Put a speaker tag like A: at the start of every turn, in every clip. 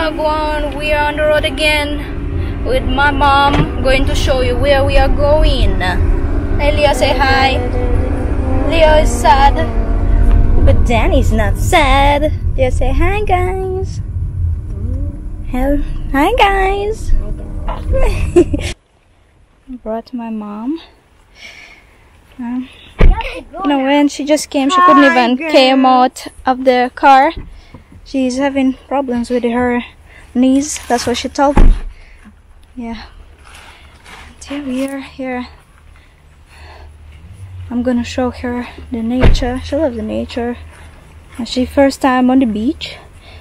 A: Wagwan, we are on the road again with my mom. Going to show you where we are going. Hey Leo, say hi. Leo is sad, but Danny's not sad. Leo, say hi, guys. Hello, hi, guys. Brought my mom. Um, no, when she just came, she couldn't even came out of the car. She's having problems with her knees. That's what she told me. Yeah. And here we are here. I'm gonna show her the nature. She loves the nature. And she first time on the beach.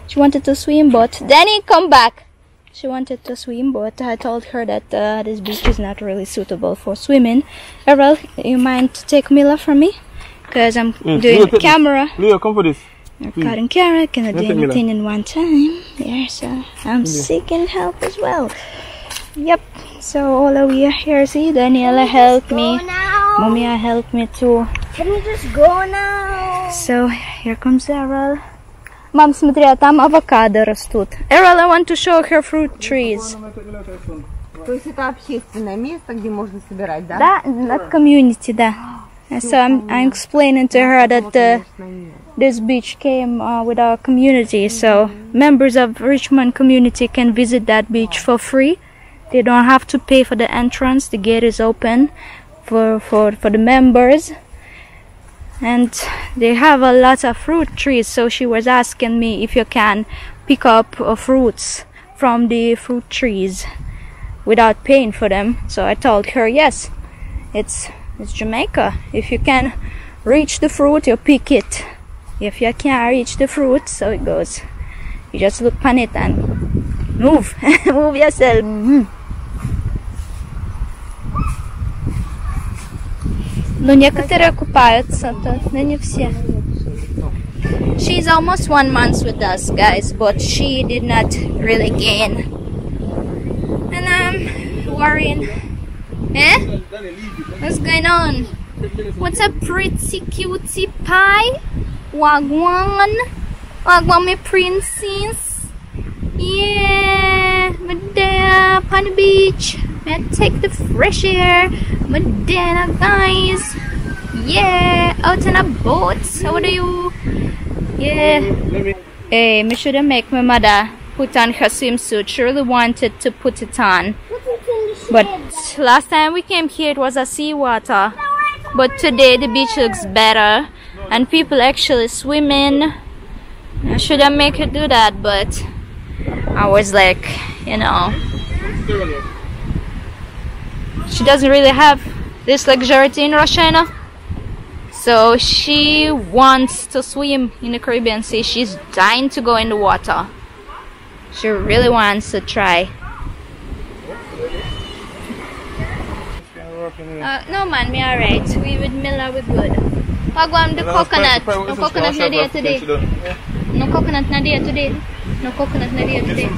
A: She wanted to swim, but Danny, come back. She wanted to swim, but I told her that uh, this beach is not really suitable for swimming. Errol, you mind to take Mila from me? Because I'm
B: Yes,
A: doing
B: Leo,
A: camera.
B: Leo, come for this.
A: I'm cutting camera, cannot do
B: Take Mila.
A: anything in one time. Yeah, so I'm seeking help as well. Yep. So all of you here, see, Daniela helped me.
C: now.
A: Mumia helped me too.
C: Can we just go now?
A: So here comes Errol. Мам, смотри, а там авокадо растут. Errol, I want to show her fruit trees.
D: То есть это общественное место, где можно собирать, да?
A: Да, at community, да. And so I'm, I'm explaining to her that uh, this beach came uh, with our community, so members of Richmond community can visit that beach for free. They don't have to pay for the entrance. The gate is open for for for the members, and they have a lot of fruit trees. So she was asking me if you can pick up uh, fruits from the fruit trees without paying for them. So I told her yes, it's it's Jamaica. If you can reach the fruit, you pick it. If you can't reach the fruit, so it goes. You just look on it and move, move yourself. Mhm. Но некоторые купаются, то, но не все. She's almost one month with us, guys, but she did not really gain. And I'm worrying. Eh? What's going on? What's up, pretty cutie pie? Wagwan? Wagwan, my princess? Yeah, Medina, upon the beach. And take the fresh air. Medina, guys. Yeah, out on a boat. How do you? Yeah. Hey, me should make my mother put on her swimsuit. She really wanted to put it on. But last time we came here, it was a seawater. But today the beach looks better, and people actually swimming. I shouldn't make her do that, but I was like, you know, she doesn't really have this luxury in Russia. So she wants to swim in the Caribbean Sea. She's dying to go in the water. She really wants to try. Uh, no man, me alright. We with Miller, we good. Wagwan the coconut. No coconut na there today. No coconut na there today. No coconut na there today.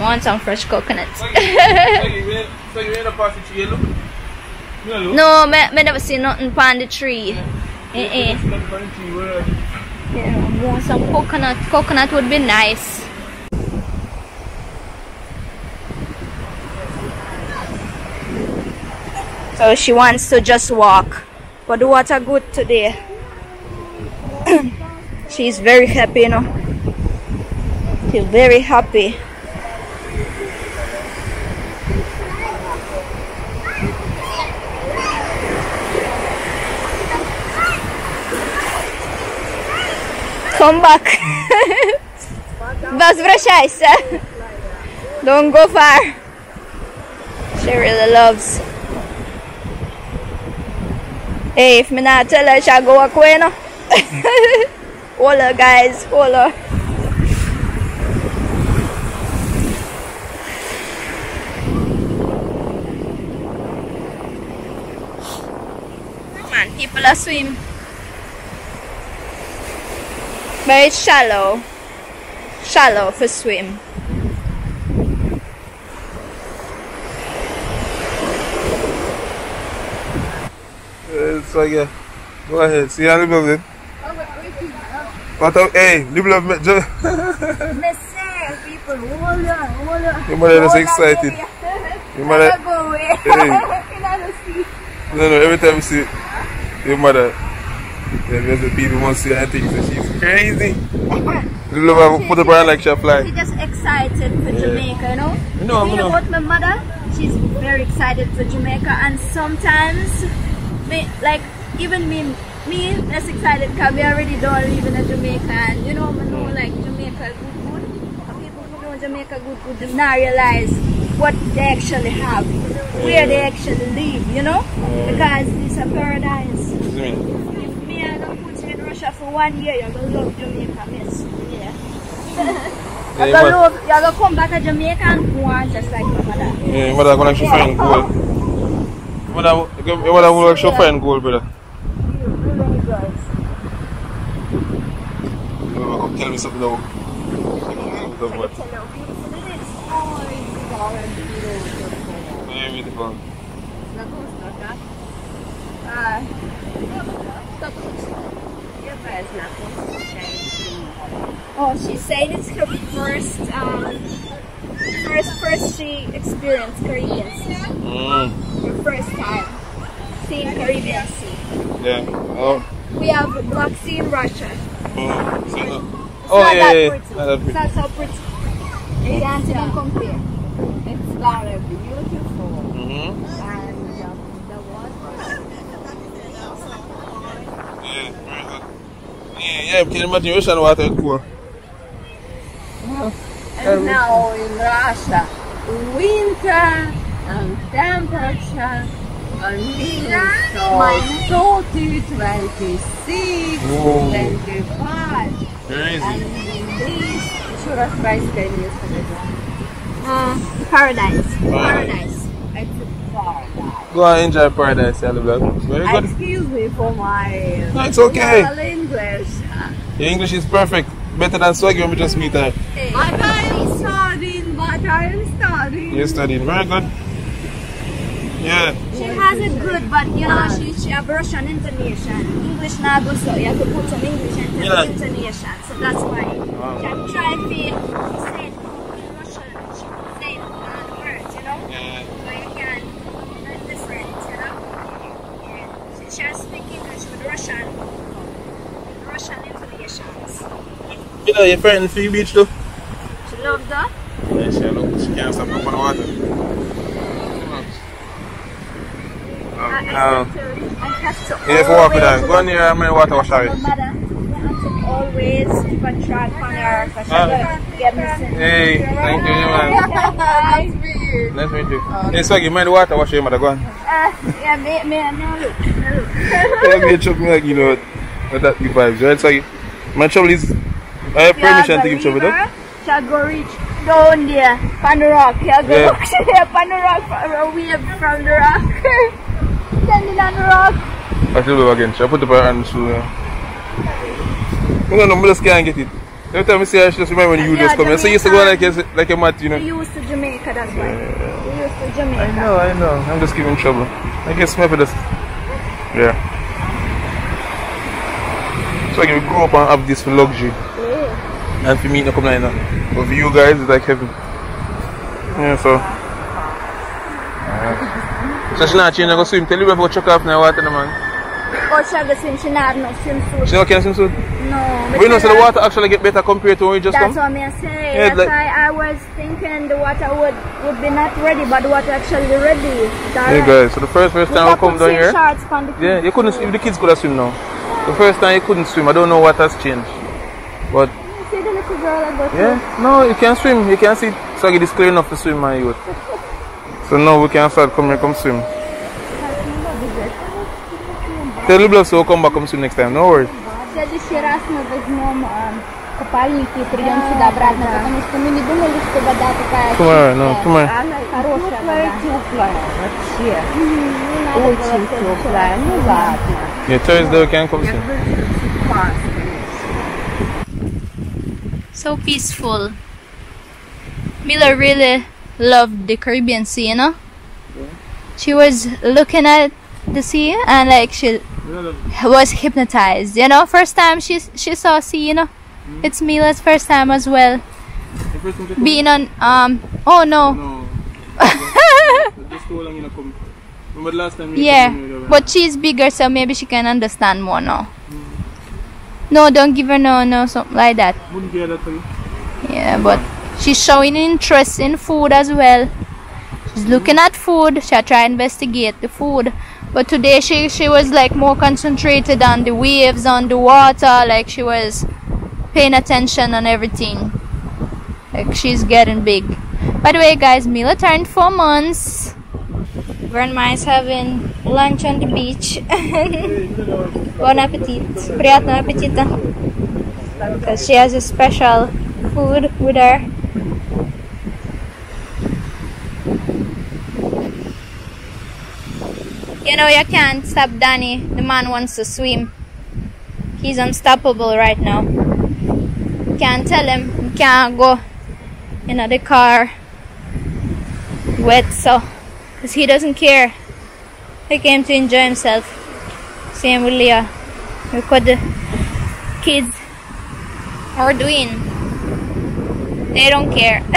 A: Want some fresh coconuts. no, me, me never see nothing on the tree. Eh eh. Yeah, want some coconut. Coconut would be nice. So she wants to just walk. But the water good today. She's very happy, you know. She's very happy. Come back. Возвращайся. Don't go far. She really loves. Hey, if me not tell her, she'll go away, no? her, guys. Her. Man, people are swim. But it's shallow. Shallow for swim.
B: It's like, yeah. Go ahead. See how the building. What up? Uh, hey, little love me. Jo-
C: Messy people, hold on, hold on.
B: Your mother is excited. Your mother,
C: I'll go away.
B: Hey.
C: You know, see.
B: no, no, every time you see your mother, yeah, there's the people want to see her and think she's crazy. Little love put up her like she'll fly.
C: She's just excited for Jamaica, you know?
B: You know, you know.
C: about my mother, she's very excited for Jamaica, and sometimes, me, like, even me, me less excited because we already don't live in a Jamaica, and you know, I know, mm. like, Jamaica good. And people who know Jamaica good, good, do not realize what they actually have, where they actually live, you know? Because it's a paradise.
B: What do you mean?
C: If me and I put you in Russia for one year, you're gonna love Jamaica, miss. Yeah.
B: Yeah,
C: You're
B: your
C: gonna love, you're gonna come back to Jamaica and go on just like my mother.
B: yeah, your mother gonna show friend gold. Your mother, your mother will show friend gold, brother.
C: Really good.
B: Your mother come tell me something now. Love what?
C: Hello, beautiful it is. Oh, it's already beautiful.
B: Very beautiful.
C: La gusto, ka? Stop it. Your best na Oh, she said it's her first, um, first, first she experienced Caribbean Sea.
B: Mm.
C: Her first time seeing Caribbean Sea.
B: Yeah. Oh.
C: We have Black Sea in Russia.
B: Mm. See, no. Oh,
C: not
B: yeah,
C: that
B: yeah,
C: pretty.
B: not that
C: It's
B: pretty.
C: not so pretty. You can't even compare. It's very beautiful.
B: Mm-hmm.
C: And um, the water.
B: Yeah, very good. Yeah, yeah, can you imagine ocean water is cool?
D: And now in Russia, winter and temperature and minus of 30, 26,
B: Whoa.
D: 25.
B: Crazy.
D: And this, еще раз райское место, ребята.
C: Uh, paradise.
B: Paradise.
C: Paradise.
D: It's paradise.
B: Go and enjoy paradise, yeah, vlog. Very good.
D: Excuse me for my
B: No, it's okay.
D: little English.
B: Your English is perfect. Better than Swaggy when we just meet her.
D: But I'm studying, but I'm studying.
B: You're studying. Very good. Yeah.
C: She has it good, but you know, she, she have Russian intonation. English not good, so you have to put some English into
B: Yeah.
C: intonation. So that's why. She have try to say it in Russian. She say it uh, the words, you know?
B: Yeah.
C: So you can learn different, you know? Yeah. She, she has speak English with Russian, Russian intonations.
B: You know, your friend in Free Beach too?
C: She loves that.
B: Yeah, she, look, she can't stop up on the water.
C: I, I
B: Um,
C: have to, I have to
B: you have to walk with her.
C: always
B: Go on here and my water wash
C: My
B: her.
C: mother, you have to always keep a track on her because she
B: Ah.
C: will get missing.
B: Hey, thank you, man.
C: Bye.
B: Nice to meet you. Hey, Swaggy, mind the water wash your mother. Go on.
C: Uh, yeah, me, me, no look, no look.
B: Tell me, choke me like, you know, what that good vibes, right? Swaggy? My trouble is, I have permission to give trouble, though.
C: Shall go reach down there, on the rock. Shall go
B: Yeah.
C: yeah. on the rock, a wave from the rock. Standing on the rock.
B: I should do again. Should I put up her hand so uh, I don't know, I just can't get it. Every time I see her, she just remind me when you
C: Yeah,
B: just come. So you used to go like a, like a mat, you know.
C: We used to Jamaica, that's why. We used to Jamaica.
B: I know, I know. I'm just giving trouble. I guess maybe just Yeah. So like, we grow up and have this for luxury. And for me to come like that. But for you guys it's like heaven. Yeah, so yeah. So she not change and go swim. Tell you before chuck off in the water no, man.
C: Oh, she have to swim, she not have no swimsuit.
B: She not can swim so.
C: No.
B: But you know so the water actually get better compared to when you just
C: That's
B: come.
C: what I say.
B: Yeah,
C: That's
B: like-
C: why I was thinking the water would, would be not ready, but the water actually ready. It's
B: Hey
C: alright.
B: guys, so the first first time I
C: can
B: come down here.
C: shorts on the
B: Yeah, you couldn't if the kids could have swim now. The first time you couldn't swim, I don't know what has changed. But
C: See the little girl I got
B: yeah, no, you can swim, you can see so it is clear enough to swim my youth. So now we can start come here, come swim. Tell the so come back, come swim next time, no worries.
C: В следующий раз мы возьмем а, купальники и придем сюда обратно, потому что мы не думали, что вода такая
B: Tomorrow, no, tomorrow.
C: хорошая вода.
D: Теплая вообще.
C: Не надо было
D: Очень
C: в следующий
D: теплая.
C: раз.
D: Ну ладно.
B: Yeah, Thursday we can come swim.
A: So peaceful. Mila really loved the Caribbean Sea, you know? She was looking at the sea and like she was hypnotized, you know? First time she she saw sea, you know? It's Mila's first time as well. Being on um oh no.
B: No. Just go along come. Remember the last time you
A: Yeah. But she's bigger so maybe she can understand more now. No, don't give her no no something like that.
B: Wouldn't care that for you.
A: Yeah, but she's showing interest in food as well. She's mm-hmm. looking at food. She'll try to investigate the food. But today she she was like more concentrated on the waves, on the water, like she was paying attention on everything. Like she's getting big. By the way guys, Mila turned four months. Grandma is having lunch on the beach. bon appetit. Приятного аппетита. Because she has a special food with her. You know, you can't stop Danny. The man wants to swim. He's unstoppable right now. You can't tell him. You can't go in the car wet, so. Because he doesn't care. He came to enjoy himself. Same with Leah. Look what the kids are doing. They don't care.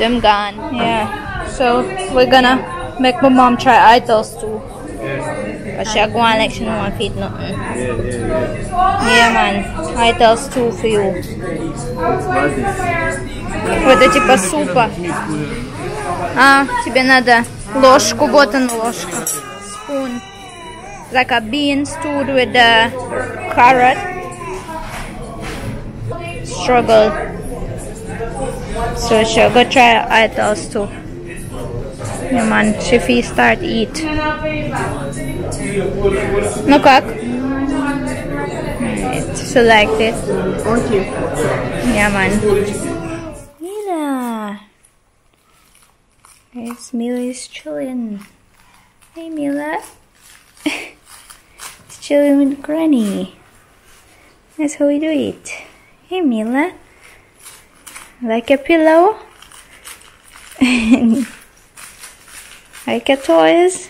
A: Them gone. Yeah. So we're gonna make my mom try ital food. But siya guan like she don't feed nothing.
B: Yeah, yeah, yeah.
A: Yeah, man. I tell two for you. Вот это типа супа. А, тебе надо ложку, вот она ложка. Spoon. Like a bean stewed with the carrot. Struggle. So sure, go try ital food. Yeah man, she start eat. Ну как? Right. She liked it.
D: Очень.
A: Yeah, man. Mila. It's Mila's chilling. Hey, Mila. it's chilling with Granny. That's how we do it. Hey, Mila. Like a pillow? like a toys?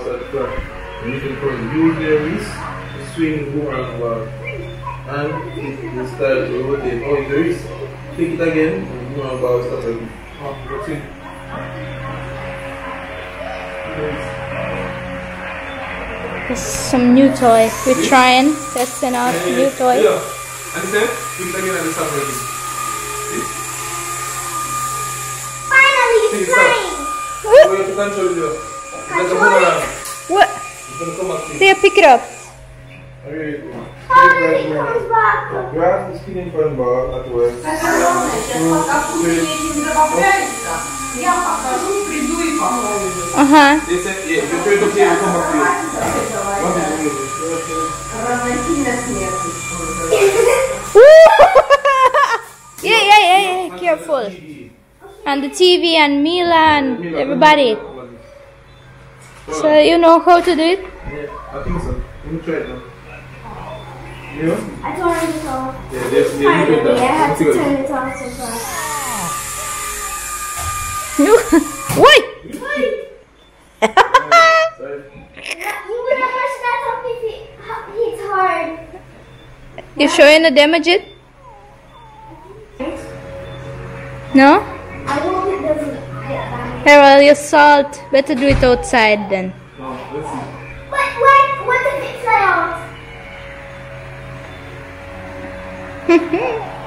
B: boomerang bar starts. And you can press use the swing the boomerang bar. And it will start to rotate. The wrist. Oh, take it again, and the boomerang bar will start again. Oh, that's it.
A: This is some new toy. We're trying, testing out new toy.
B: Yeah. And then, take it again and it start again.
C: Finally, it's flying.
B: So you have to control it
A: What?
B: It's gonna come back to you.
A: There, pick it up.
B: Okay.
C: Finally, it comes back.
B: Grab the spinning front bar at work.
A: Uh huh.
B: They said, yeah, the trade of here will come back to you. What is it?
D: Равносильно смерти.
A: yeah, yeah, yeah, yeah. Careful. And the TV and Mila and everybody. So you know how to do it?
B: Yeah, I think so. Let me try it now. You know?
C: I turned it off.
B: Yeah, there's the yeah, you
C: Finally, I had
B: Let's
C: to
B: see
C: turn
B: what
C: it off so fast.
A: Wait.
B: Sorry.
C: You would have pushed that up if it, it's hard.
A: You showing the damage it? No? Here, I'll salt. Better do it outside then.
B: No, let's
C: what, what if it fails?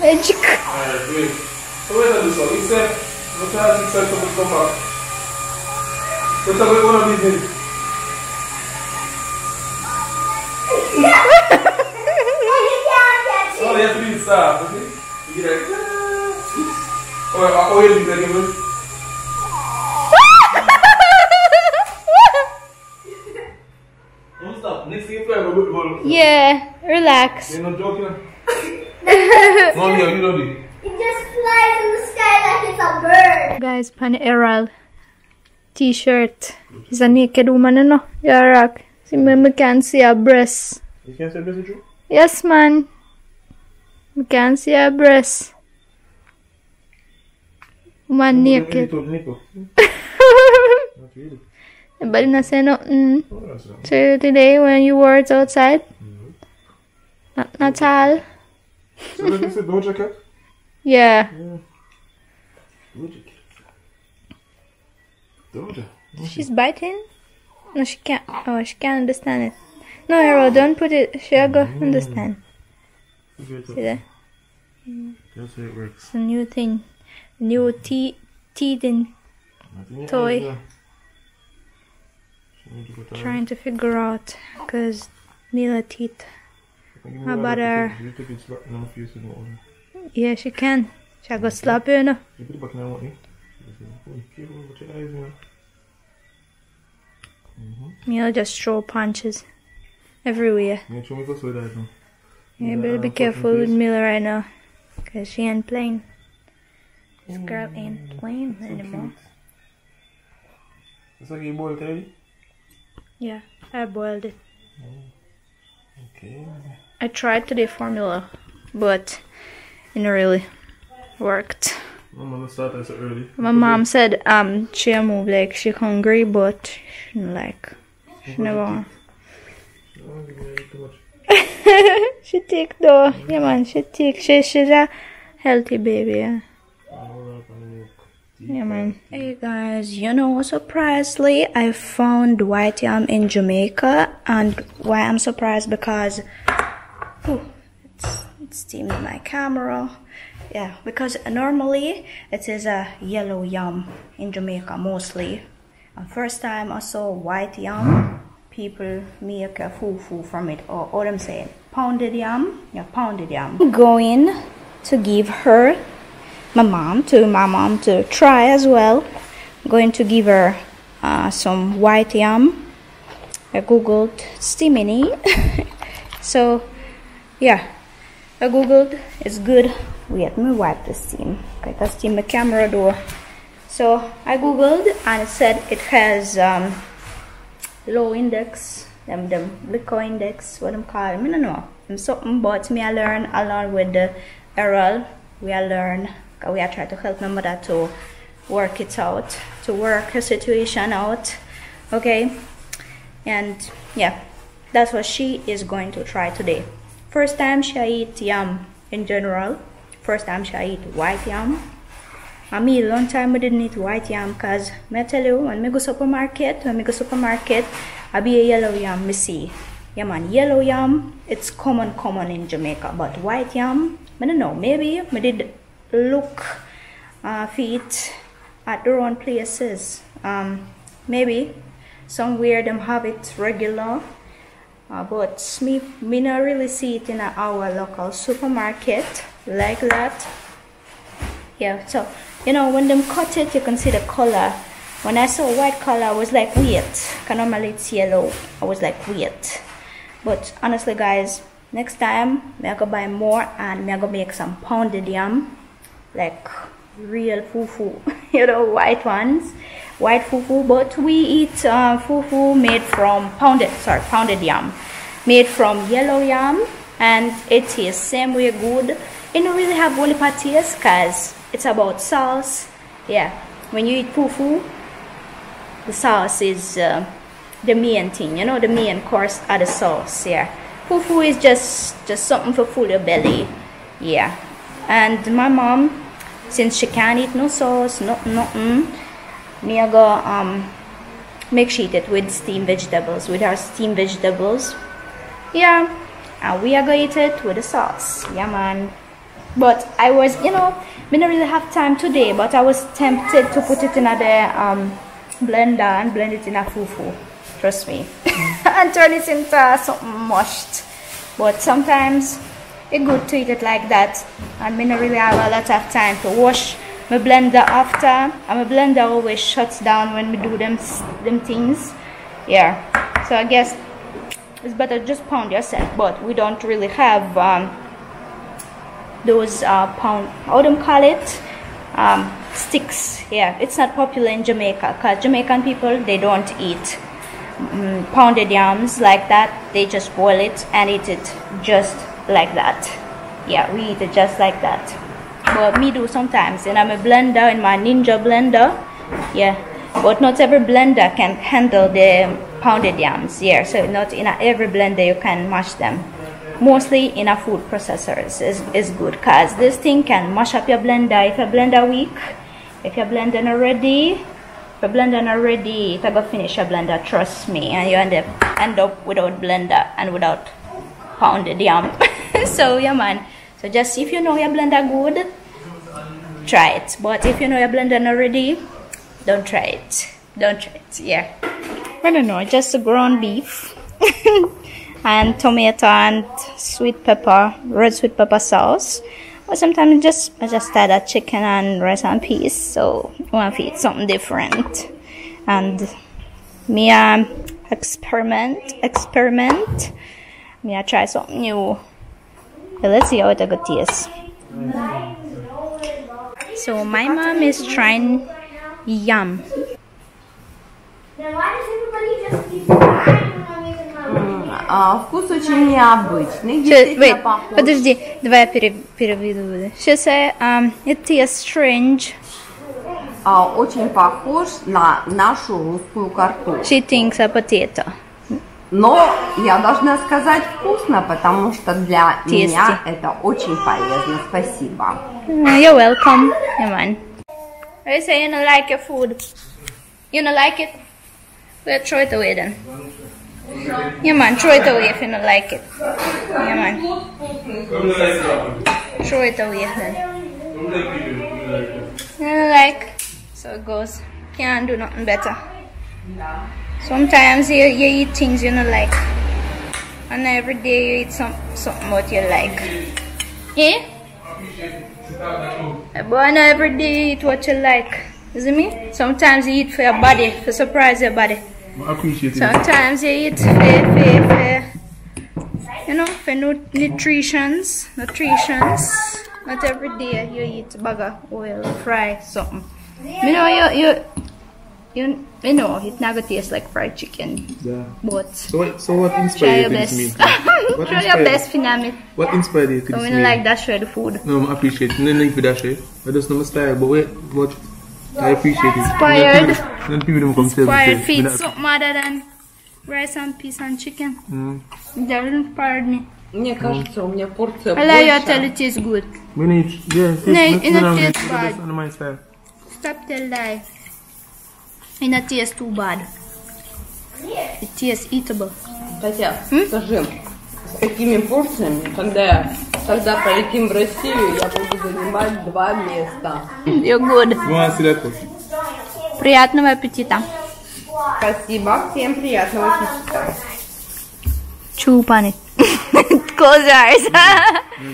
A: Magic.
B: Alright, wait. So wait on this one. It's a... What the hell it supposed to come? What are we going to be doing? Oh, you have to be inside, okay? You get. Oh, yeah, you're be
A: like, relax.
B: You're not joking. no, yeah, you know it.
C: It just flies in the sky like it's a bird.
A: Guys, pan Errol t-shirt. He's a naked woman, you know? Yeah, rock. See, me, me can see her breasts.
B: You can't say this is true?
A: Yes, man. We can see her breasts. Woman naked.
B: Nico, Nico. Not really.
A: Nobody not say nothing.
B: Oh.
A: So today when you wore it outside? Not, all.
B: So look, this is Doja Cat.
A: Yeah.
B: Doja Cat. Doja.
A: She's biting? No, she can't. Oh, she can't understand it. No, Harold, don't put it. She'll go mm. understand.
B: Figure
A: See that?
B: That's how it works.
A: It's a new thing. New tea, teething. Toy.
B: she need to go to-
A: Trying to figure out. Because Mila teeth. How about her?
B: things. You take it back now if you see no one.
A: Yeah, she can. She'll go slap you, know.
B: You put it back now, won't you? Oh, Careful with your eyes, you know. Mm-hmm.
A: Mila just throw punches everywhere.
B: Yeah, show me go so that now.
A: You
B: Yeah,
A: better be
B: uh,
A: careful with. Mila right now. Because she ain't playing. This mm. girl ain't playing anymore.
B: That's like you boiled already? Eh?
A: Yeah, I boiled it. Oh.
B: Okay.
A: I tried today formula, but it really worked.
B: I'm gonna start that so early.
A: My mom said um she move like she hungry, but she like she never want.
B: Give me too much.
A: she take though, yeah man, she take. She she's a healthy baby. Yeah.
B: Hold up on the milk.
A: Yeah, man. Hey guys, you know, surprisingly, I found white yam in Jamaica, and why I'm surprised because, oh, it's, it's steaming my camera. Yeah, because normally it is a yellow yam in Jamaica mostly. And first time I saw white yam, people make a fufu from it, or what I'm saying, pounded yam. Yeah, pounded yam. I'm going to give her my mom to my mom to try as well. I'm going to give her uh, some white yam. I googled steamini. so yeah, I googled it's good. Wait, let me wipe the steam. Okay, steam my camera door. So I googled and it said it has um, low index, them them liquor index, what I'm calling. I don't know. And something but me I learn along with the Errol. We I learn Uh, we are trying to help my mother to work it out, to work her situation out. Okay? And yeah, that's what she is going to try today. First time she eat yam in general. First time she eat white yam. I mean, long time I didn't eat white yam because I tell you, when I go supermarket, when I go supermarket, I be a yellow yam, me see. Yeah man, yellow yam, it's common, common in Jamaica. But white yam, I don't know, maybe I did look uh, feet at their own places. Um, maybe somewhere them have it regular. Uh, but me, me not really see it in our local supermarket like that. Yeah so you know when them cut it you can see the color. When i saw white color i was like weird can normally it's yellow. I was like weird but honestly guys next time me i go buy more and i go make some pounded yam like real fufu you know white ones white fufu. But we eat uh, fufu made from pounded sorry pounded yam. Made from yellow yam and it tastes same way good. It don't really have only taste cause it's about sauce. Yeah when you eat fufu the sauce is uh, the main thing you know the main course are the sauce yeah. Fufu is just just something for full your belly yeah and my mom since she can't eat no sauce no nothing me I go um make she eat it with steamed vegetables. With our steamed vegetables yeah and we are gonna eat it with the sauce. Yeah man. But I was you know we don't really have time today but I was tempted to put it in a um blender and blend it in a fufu. Trust me. And turn it into something mushed. But sometimes it's good to eat it like that. And me not really have a lot of time to wash my blender after. And my blender always shuts down when we do them them things. Yeah. So I guess it's better just pound yourself. But we don't really have um, those uh, pound. How do you call it? Um, sticks. Yeah, it's not popular in Jamaica because Jamaican people they don't eat mm, pounded yams like that. They just boil it and eat it just like that. Yeah, we eat it just like that. But me do sometimes, and I'm a blender in my Ninja blender. Yeah, but not every blender can handle the pounded yams. Yeah, so not in a, every blender you can mash them. Mostly in a food processors is, is good cause this thing can mash up your blender if your blender weak. If your blender not ready, if your blender not ready, if I go finish your blender, trust me, and you end up end up without blender and without pounded yam. so yeah man. So just if you know your blender good, try it. But if you know your blender not ready, don't try it. Don't try it. Yeah. I don't know, just a ground beef and tomato and sweet pepper, red sweet pepper sauce. Or sometimes just I just add a chicken and rice and peas. So I want to eat something different. And me um experiment experiment. Me I try something new. Yeah, let's see how it gonna taste. So my mom is trying yum.
E: Then why does everybody just keep lying when I'm making my
D: А, вкус очень необычный,
A: Ща-
D: действительно
A: wait,
D: похож.
A: подожди, давай я пере- переведу. She said, um, it tastes strange.
D: А, очень похож на нашу русскую картошку.
A: She thinks a potato.
D: Но я должна сказать вкусно, потому что для
A: Tasty.
D: меня это очень полезно. Спасибо.
A: Uh, you're welcome. Yeah, man. I say you don't like your food. You don't like it? Well, throw it away then. Yeah, man, throw it away if you don't like it. Yeah, man, throw it away then.
B: You
A: don't like, so it goes. Can't do nothing better. Sometimes you, you eat things you don't like. And every day you eat some, something what you like. Yeah? But not every day you eat what you like. Is it me? Sometimes you eat for your body, to surprise your body.
B: I appreciate.
A: Sometimes you eat for, for, for you know, for nu- nutritions, nutritions. Not every day you eat burger, oil, fry something. You know, you, you, you, you know, it never tastes like fried chicken,
B: Yeah.
A: but
B: So what, so what
A: try
B: inspired
A: your
B: you to
A: best.
B: this meal? What
A: try your
B: inspired-
A: best, Finami.
B: What inspired you to
A: So
B: this
A: we don't
B: meal?
A: like that shred food.
B: No, I appreciate it. No link with that shit. I just know my style, but wait, but I appreciate it.
A: Inspired.
B: Then people don't come tell me.
A: Fried
B: say,
A: feet,
B: me not-
A: something other than rice and peas and chicken.
B: Mm.
A: That inspired me.
D: Мне кажется, у меня порция
A: I like you tell
D: больше.
A: it tastes good.
B: We need, yeah, it
A: No,
B: tastes-
A: it
B: no,
A: not
B: no,
A: taste
B: it's
A: bad.
B: just on my style.
A: Stop tell lie. Taste too bad. It tastes eatable.
D: Хотя, скажи, с такими порциями, когда, я- когда полетим в Россию, я буду занимать два места.
A: You're good.
B: That? first?
A: Приятного аппетита.
D: Спасибо, всем приятного аппетита.
A: It. Close your eyes.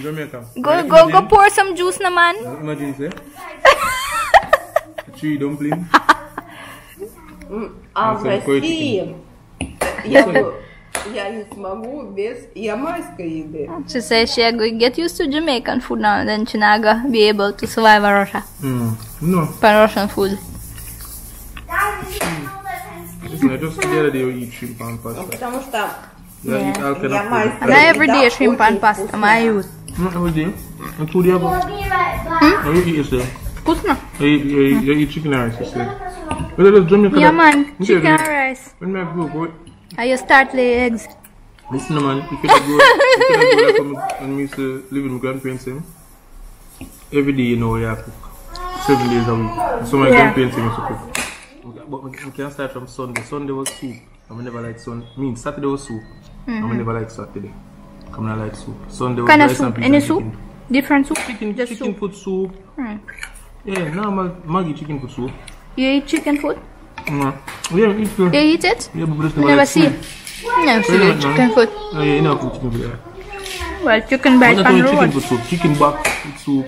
B: Jamaica.
A: go, go, go pour some juice na man.
B: Imagine, say. Three dumpling.
D: А в
B: Это какой
D: России я, бы- я не смогу без ямайской еды.
A: She says she going get used to Jamaican food now, then she not gonna be able to survive in Russia.
B: Mm. No.
A: For Russian food.
B: Listen, I just the other day we eat shrimp and pasta.
D: Потому что
B: Yeah, eat all kind of food.
D: ямайская
A: And I every
D: еда
A: day shrimp and
D: очень
A: pasta,
D: вкусная.
A: my youth.
B: Mm, every day. And two days ago.
E: I'll be right back.
B: What you eat yesterday?
A: Вкусно?
B: You eat, you eat, you eat chicken and rice yesterday.
A: yeah man, chicken and
B: me,
A: rice.
B: When I go, go,
A: And you start lay eggs.
B: listen man, you could go, you go like when used to live with my grandparents, eh, every day you know you have to cook. Seven days a week. So my
A: Yeah.
B: grandparents used to cook. But we can start from Sunday. Sunday was soup. And we never like Sunday. I mean, Saturday was soup. And we never like Saturday. Come not like soup. Sunday was
A: Kind
B: rice and
A: soup?
B: peas
A: Any soup?
B: chicken.
A: Different soup?
B: Chicken,
A: Just
B: chicken
A: soup.
B: foot soup.
A: Hmm.
B: Yeah, normal Maggi chicken foot soup.
A: You eat chicken food?
B: Mm. Yeah, we eat. Uh,
A: You eat it?
B: yeah, but we never
A: never see Never see chicken food.
B: Oh, yeah, you know cook chicken. Yeah.
A: Well, chicken on
B: only
A: the
B: chicken for soup, chicken back with soup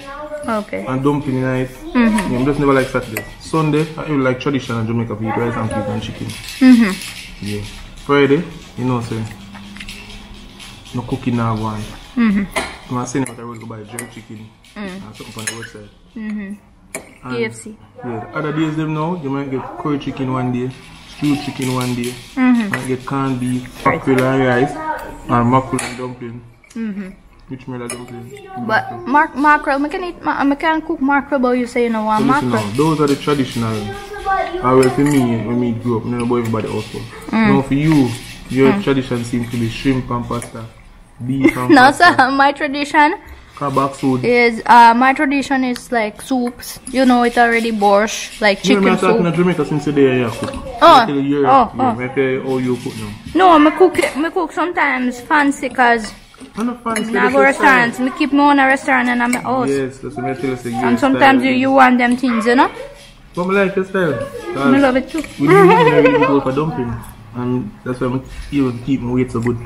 A: Okay.
B: and dumpling in it.
A: Mm-hmm.
B: Yeah, I just never like Saturday. Sunday, I even like traditional Jamaica eat rice and peas and chicken.
A: Mm-hmm.
B: Yeah. Friday, you know, say, no cooking now go on. Mm-hmm. I'm saying what I will go buy jerk chicken
A: Mm.
B: and something on the website.
A: Mm-hmm.
B: And,
A: KFC.
B: Yeah, other days them now, you might get curry chicken one day, stewed chicken one day,
A: Mm-hmm.
B: might get canned beef, mackerel and rice, and mackerel and dumpling.
A: Mm-hmm.
B: Which made a dumpling?
A: But mark mackerel, I can eat, ma- I can cook mackerel, but you say you know
B: So
A: mackerel.
B: now, those are the traditional. I well, for me, when we grew up, no, but everybody also. Now for you, your tradition seems to be shrimp and pasta, beef and
A: No,
B: pasta,
A: sir. My tradition
B: kabak food.
A: is uh my tradition is like soups. You know, it's already borscht, like
B: You know, me
A: chicken soup.
B: Jamaica since the day you cook.
A: Oh,
B: I you,
A: oh, oh.
B: me tell you cook now.
A: No, I cook me cook sometimes fancy cause
B: I'm not fancy.
A: I go restaurants. Me keep my own restaurant and I'm house.
B: Yes, that's what I tell you.
A: And sometimes
B: style.
A: you, you want them things, you know.
B: But I like your style.
A: I love it too.
B: Me, I really go for dumpling. And that's why I even keep my weight so good.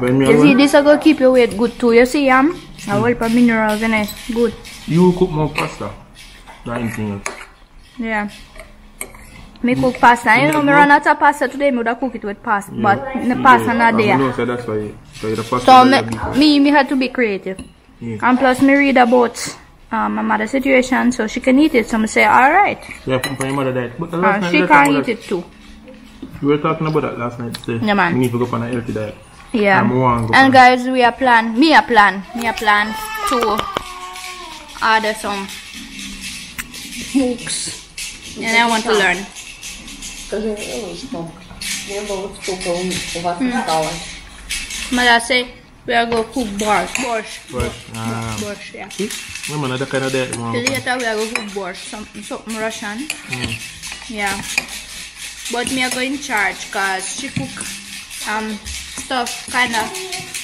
B: When me
A: You see, this is gonna keep your weight good too. You see, yam. I will put minerals in it. Good.
B: you cook more pasta than anything else.
A: Yeah. Me cook pasta. You know, me run out of pasta today. Me would have cook it with pasta, but the pasta not
B: I
A: there.
B: know, so that's why. So the pasta
A: So me, me, me had to be creative.
B: Yeah.
A: And plus, me read about um, my mother's situation, so she can eat it. So me say, all right.
B: So you put your mother diet. But the last
A: And she can eat it too.
B: We were talking about that last night. Today.
A: Yeah, man.
B: We need to go on a healthy diet.
A: Yeah. And,
B: and
A: guys, we are plan. Me a plan. Me a plan to order some books, and I want to learn.
D: Mm. But
A: I say we are going to cook borscht. Borscht.
B: Borscht. Um,
A: borscht. Yeah.
B: See, my man, that kind of diet.
A: Later we are going to cook borscht, something, something Russian. Mm. Yeah. But me are go in charge cause she cook um stuff kind of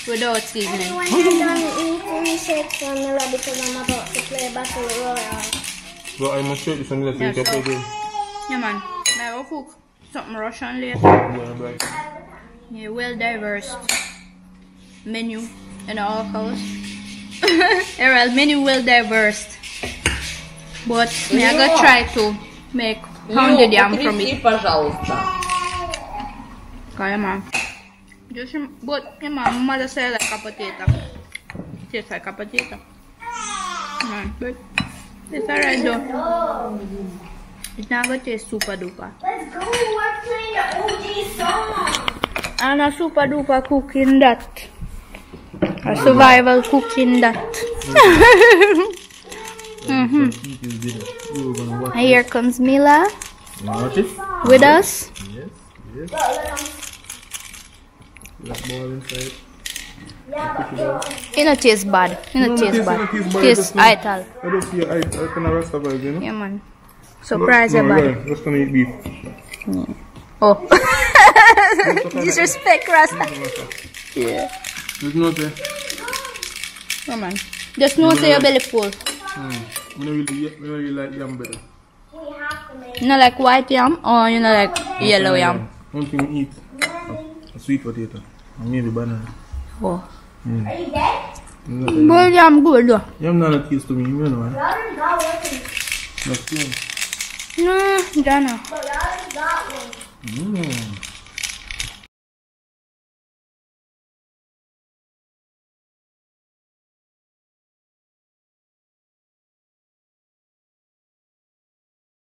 A: without seasoning.
E: When you're done eating, you shake Vanilla because I'm about to play Battle Royale.
B: So I must share this one later so you
A: Yeah,
B: can
A: so-
B: play game.
A: Yeah man. I go cook something Russian later.
B: Yeah, right.
A: Yeah, well diverse menu in our house. Errol, menu well diverse. But me I go try to make pounded yam from
D: потряси,
A: it.
D: пожалуйста.
A: Kaya man. Just rem- but yeah, man, mother say like a potato. Tastes like a potato. Man, but it's alright though. It's not gonna taste super duper.
E: Let's go, we're playing the OG song.
A: And a super duper cooking that. A survival cooking that.
B: Eat this dinner. You were gonna watch
A: And here comes Mila
B: You wanna watch it?
A: with us.
B: Yes, yes. Black ball inside.
A: It don't taste bad. It don't
B: No,
A: taste
B: taste-
A: bad.
B: taste bad,
A: Taste
B: just not-
A: ital.
B: I don't see I, I kind of rasta vibes, you know?
A: Yeah man. Surprise
B: no,
A: you bad.
B: yeah, just gonna eat beef.
A: Oh. Disrespect Rasta. Yeah.
B: There's no say.
A: Yeah man. Just know say your belly full.
B: Hmm. We don't really, we don't like yam better.
A: You know like white yam or you know like yellow yam?
B: One thing we eat, a sweet potato. And maybe banana.
A: Oh.
E: Are you dead?
B: You know, say,
A: Boiled yam good though.
B: Yam not a taste to me, you know, eh?
E: Y'all got one.
B: No spoon.
A: No, Jana.
E: But y'all got one.
B: Mm.